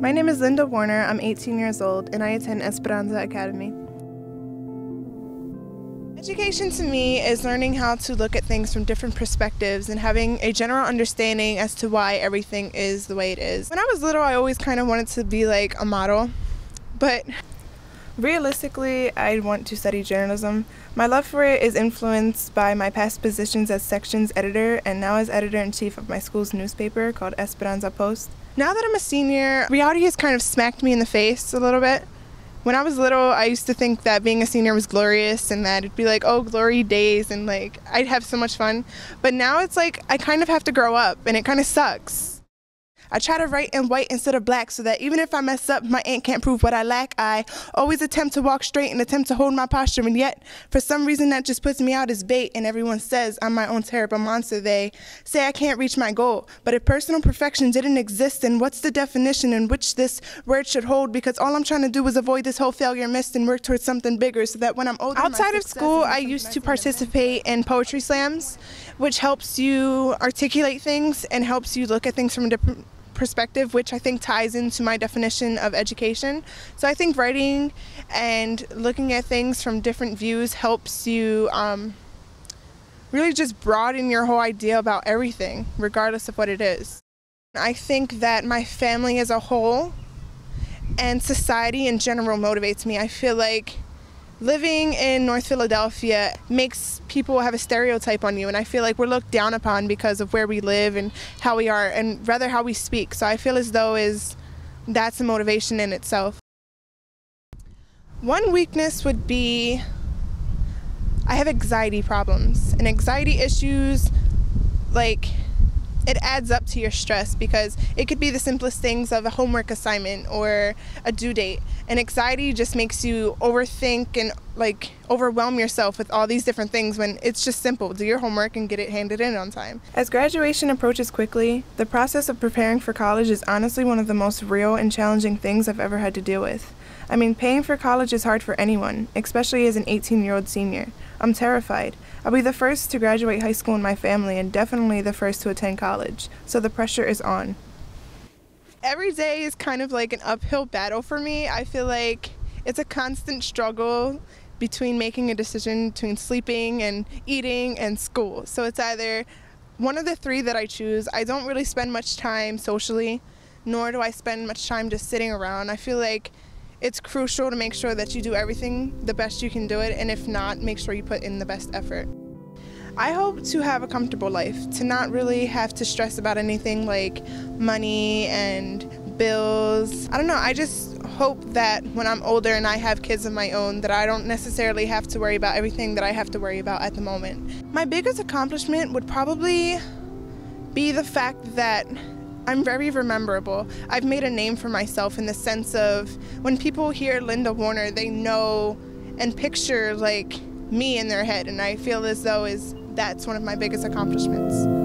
My name is Linda Warner. I'm 18 years old and I attend Esperanza Academy. Education to me is learning how to look at things from different perspectives and having a general understanding as to why everything is the way it is. When I was little, I always kind of wanted to be like a model, but realistically, I want to study journalism. My love for it is influenced by my past positions as sections editor and now as editor in chief of my school's newspaper called Esperanza Post. Now that I'm a senior, reality has kind of smacked me in the face a little bit. When I was little, I used to think that being a senior was glorious and that it'd be like, oh, glory days, and like I'd have so much fun. But now it's like I kind of have to grow up and it kind of sucks. I try to write in white instead of black so that even if I mess up, my ink can't prove what I lack. I always attempt to walk straight and attempt to hold my posture, and yet, for some reason, that just puts me out as bait, and everyone says I'm my own terrible monster. They say I can't reach my goal. But if personal perfection didn't exist, then what's the definition in which this word should hold? Because all I'm trying to do is avoid this whole failure mist and work towards something bigger so that when I'm older, outside of school, I used to participate in poetry slams, which helps you articulate things and helps you look at things from a different perspective, which I think ties into my definition of education. So I think writing and looking at things from different views helps you um, really just broaden your whole idea about everything, regardless of what it is. I think that my family as a whole and society in general motivates me. I feel like living in North Philadelphia makes people have a stereotype on you, and I feel like we're looked down upon because of where we live and how we are, and rather how we speak. So I feel as though is that's a motivation in itself. One weakness would be I have anxiety problems, and anxiety issues like it adds up to your stress because it could be the simplest things of a homework assignment or a due date. And anxiety just makes you overthink and like overwhelm yourself with all these different things when it's just simple. Do your homework and get it handed in on time. As graduation approaches quickly, the process of preparing for college is honestly one of the most real and challenging things I've ever had to deal with. I mean, paying for college is hard for anyone, especially as an 18 year old senior. I'm terrified. I'll be the first to graduate high school in my family and definitely the first to attend college, so the pressure is on. Every day is kind of like an uphill battle for me. I feel like it's a constant struggle between making a decision between sleeping and eating and school. So it's either one of the three that I choose. I don't really spend much time socially, nor do I spend much time just sitting around. I feel like it's crucial to make sure that you do everything the best you can do it, and if not, make sure you put in the best effort. I hope to have a comfortable life, to not really have to stress about anything like money and bills. I don't know, I just hope that when I'm older and I have kids of my own that I don't necessarily have to worry about everything that I have to worry about at the moment. My biggest accomplishment would probably be the fact that I'm very rememberable. I've made a name for myself in the sense of when people hear Linda Warner, they know and picture like me in their head, and I feel as though is that's one of my biggest accomplishments.